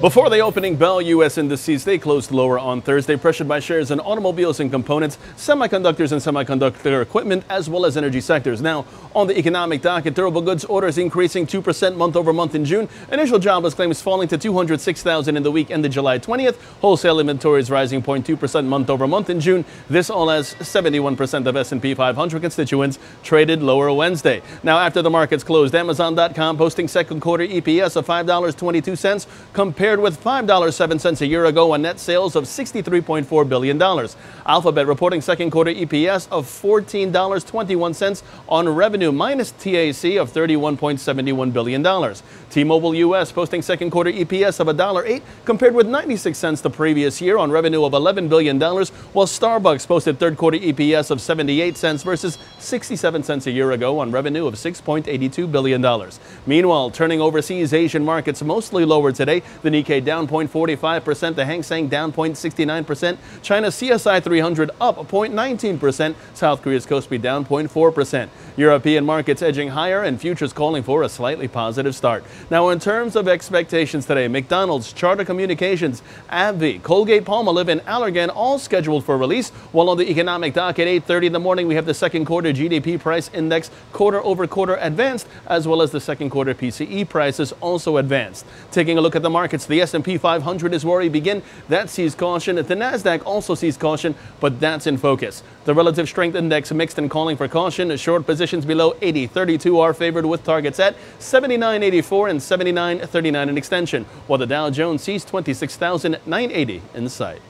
Before the opening bell, U.S. indices they closed lower on Thursday, pressured by shares in automobiles and components, semiconductors and semiconductor equipment, as well as energy sectors. Now, on the economic docket, durable goods orders increasing 2% month over month in June. Initial jobless claims falling to 206,000 in the week ended July 20th. Wholesale inventories rising 0.2% month over month in June. This all as 71% of S&P 500 constituents traded lower Wednesday. Now, after the markets closed, Amazon.com posting second quarter EPS of $5.22 compared compared with $5.07 a year ago on net sales of $63.4 billion. Alphabet reporting second quarter EPS of $14.21 on revenue minus TAC of $31.71 billion. T-Mobile US posting second quarter EPS of $1.08 compared with 96 cents the previous year on revenue of $11 billion, while Starbucks posted third quarter EPS of 78 cents versus 67 cents a year ago on revenue of $6.82 billion. Meanwhile, turning overseas, Asian markets mostly lower today. The Nikkei down 0.45%, the Hang Seng down 0.69%, China's CSI 300 up 0.19%, South Korea's Kospi down 0.4%. European markets edging higher and futures calling for a slightly positive start. Now, in terms of expectations today, McDonald's, Charter Communications, AbbVie, Colgate Palmolive, and Allergan all scheduled for release, while on the economic dock at 8.30 in the morning, we have the second quarter GDP price index quarter over quarter advanced, as well as the second quarter PCE prices also advanced. Taking a look at the markets, the S&P 500 is where we begin. That sees caution. The Nasdaq also sees caution, but that's in focus. The relative strength index mixed and calling for caution. Short positions below 80. 32 are favored with targets at 79.84 and 79.39 in extension, while the Dow Jones sees 26,980 in sight.